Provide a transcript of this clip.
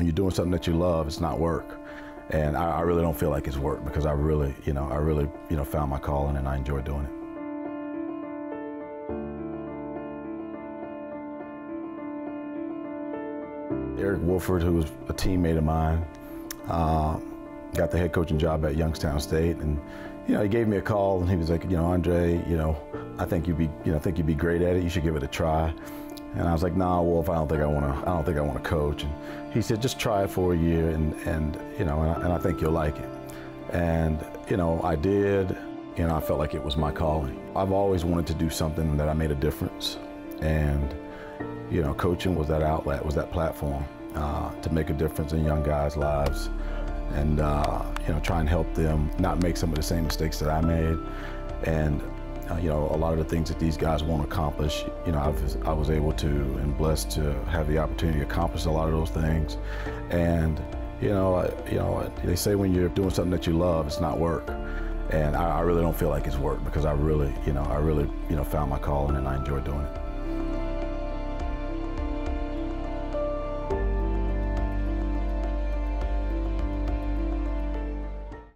when you're doing something that you love, it's not work. And I, I really don't feel like it's work because I really, you know, I really, you know, found my calling and I enjoy doing it. Eric Wolford, who was a teammate of mine, uh, got the head coaching job at Youngstown State, and you know he gave me a call and he was like, you know, Andre, you know, I think you'd be, you know, I think you'd be great at it. You should give it a try. And I was like, Nah, Wolf, I don't think I want to. I don't think I want to coach. And he said, just try it for a year, and and you know, and I, and I think you'll like it. And you know, I did. You know, I felt like it was my calling. I've always wanted to do something that I made a difference, and you know, coaching was that outlet, was that platform uh, to make a difference in young guys' lives, and uh, you know, try and help them not make some of the same mistakes that I made, and Uh, you know, a lot of the things that these guys want to accomplish, you know, I was, I was able to and blessed to have the opportunity to accomplish a lot of those things. And, you know, you know, they say when you're doing something that you love, it's not work. And I, I really don't feel like it's work because I really, you know, I really, you know, found my calling and I enjoy doing it.